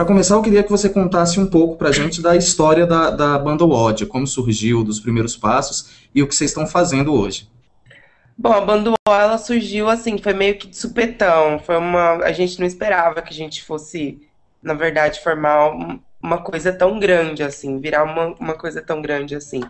para começar, eu queria que você contasse um pouco para a gente da história da, da banda Odd, como surgiu, dos primeiros passos e o que vocês estão fazendo hoje. Bom, a banda ela surgiu assim, foi meio que de supetão. Foi uma, a gente não esperava que a gente fosse, na verdade, formar uma coisa tão grande assim, virar uma, uma coisa tão grande assim.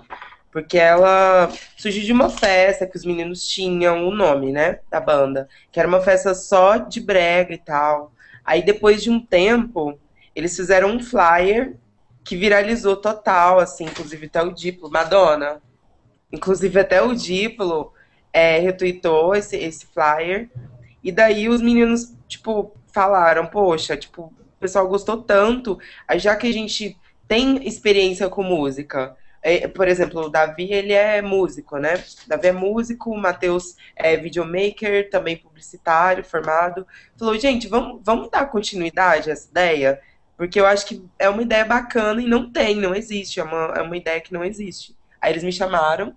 Porque ela surgiu de uma festa que os meninos tinham o nome, né, da banda, que era uma festa só de brega e tal. Aí depois de um tempo, eles fizeram um flyer que viralizou total, assim, inclusive até o Diplo, Madonna. Inclusive até o Diplo é, retweetou esse, esse flyer. E daí os meninos, tipo, falaram, poxa, tipo, o pessoal gostou tanto, já que a gente tem experiência com música, é, por exemplo, o Davi, ele é músico, né? Davi é músico, o Matheus é videomaker, também publicitário, formado. Falou, gente, vamos, vamos dar continuidade a essa ideia? Porque eu acho que é uma ideia bacana e não tem, não existe. É uma, é uma ideia que não existe. Aí eles me chamaram.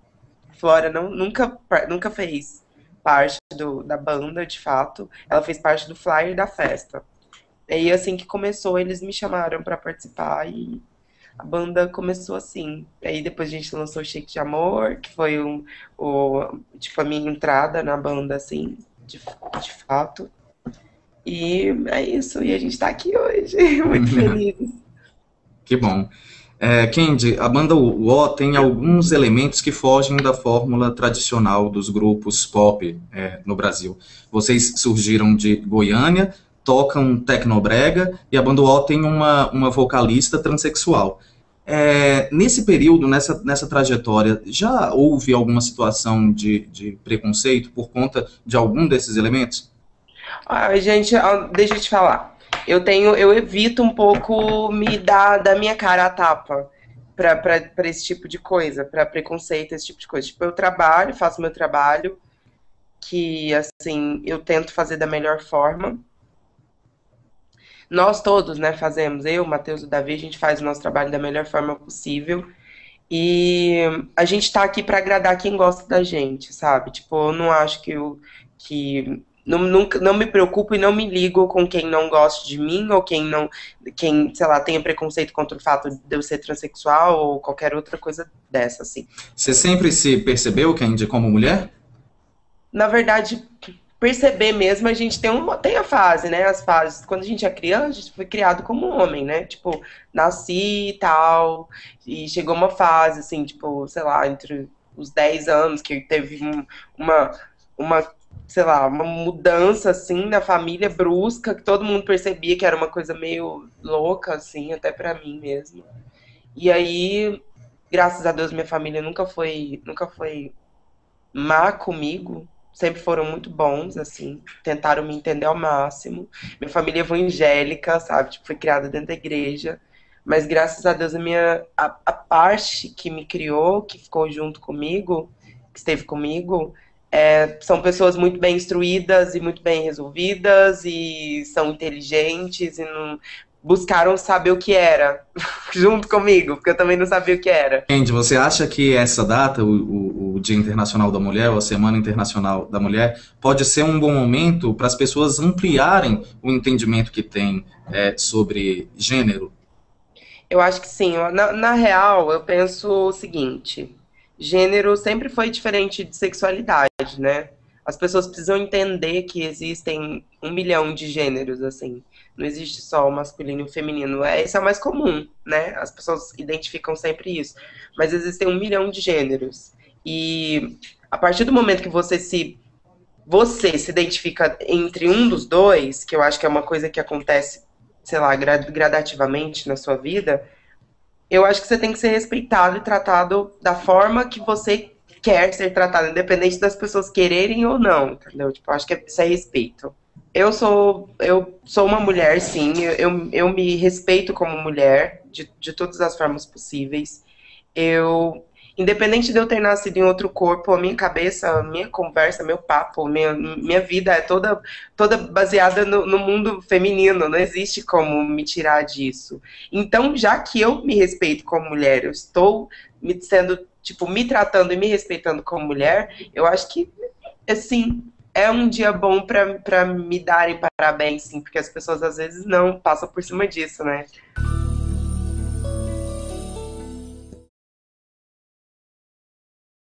Flora não, nunca, nunca fez parte do, da banda, de fato. Ela fez parte do flyer da festa. E assim que começou, eles me chamaram para participar e a banda começou assim. Aí depois a gente lançou o Shake de Amor, que foi um, o, tipo, a minha entrada na banda, assim, de, de fato. E é isso, e a gente tá aqui hoje, muito felizes. Que bom. É, Kendi, a banda UO tem alguns elementos que fogem da fórmula tradicional dos grupos pop é, no Brasil. Vocês surgiram de Goiânia, tocam tecnobrega e a banda O tem uma, uma vocalista transexual. É, nesse período, nessa, nessa trajetória, já houve alguma situação de, de preconceito por conta de algum desses elementos? Ah, gente, deixa eu te falar. Eu tenho, eu evito um pouco me dar da minha cara a tapa para esse tipo de coisa, para preconceito, esse tipo de coisa. Tipo, eu trabalho, faço meu trabalho, que assim, eu tento fazer da melhor forma nós todos, né, fazemos, eu, Matheus o Davi, a gente faz o nosso trabalho da melhor forma possível. E a gente tá aqui para agradar quem gosta da gente, sabe? Tipo, eu não acho que eu que não, nunca, não me preocupo e não me ligo com quem não gosta de mim ou quem não, quem, sei lá, tenha preconceito contra o fato de eu ser transexual ou qualquer outra coisa dessa, assim. Você sempre se percebeu, Candy, como mulher? Na verdade, perceber mesmo, a gente tem, uma, tem a fase, né? As fases. Quando a gente é criança, a gente foi criado como homem, né? Tipo, nasci e tal. E chegou uma fase, assim, tipo, sei lá, entre os 10 anos, que teve um, uma, uma, sei lá, uma mudança, assim, na família brusca, que todo mundo percebia que era uma coisa meio louca, assim, até para mim mesmo. E aí, graças a Deus, minha família nunca foi, nunca foi má comigo, sempre foram muito bons, assim, tentaram me entender ao máximo. Minha família evangélica, sabe, tipo, foi criada dentro da igreja, mas graças a Deus a minha a, a parte que me criou, que ficou junto comigo, que esteve comigo, é, são pessoas muito bem instruídas e muito bem resolvidas e são inteligentes e não, buscaram saber o que era, junto comigo, porque eu também não sabia o que era. Andy, você acha que essa data, o, o, o, Dia Internacional da Mulher, ou a Semana Internacional da Mulher, pode ser um bom momento para as pessoas ampliarem o entendimento que têm é, sobre gênero? Eu acho que sim. Na, na real, eu penso o seguinte: gênero sempre foi diferente de sexualidade, né? As pessoas precisam entender que existem um milhão de gêneros, assim. Não existe só o masculino e o feminino. É, esse é o mais comum, né? As pessoas identificam sempre isso. Mas existem um milhão de gêneros. E a partir do momento que você se você se identifica entre um dos dois, que eu acho que é uma coisa que acontece, sei lá, gradativamente na sua vida, eu acho que você tem que ser respeitado e tratado da forma que você quer ser tratado, independente das pessoas quererem ou não, entendeu? Tipo, acho que isso é respeito. Eu sou, eu sou uma mulher, sim. Eu, eu me respeito como mulher de, de todas as formas possíveis. Eu, independente de eu ter nascido em outro corpo, a minha cabeça, a minha conversa, meu papo, minha, minha vida é toda, toda baseada no, no mundo feminino. Não existe como me tirar disso. Então, já que eu me respeito como mulher, eu estou me sendo, tipo, me tratando e me respeitando como mulher, eu acho que, assim, é um dia bom pra me darem parabéns, sim, porque as pessoas às vezes não passam por cima disso, né?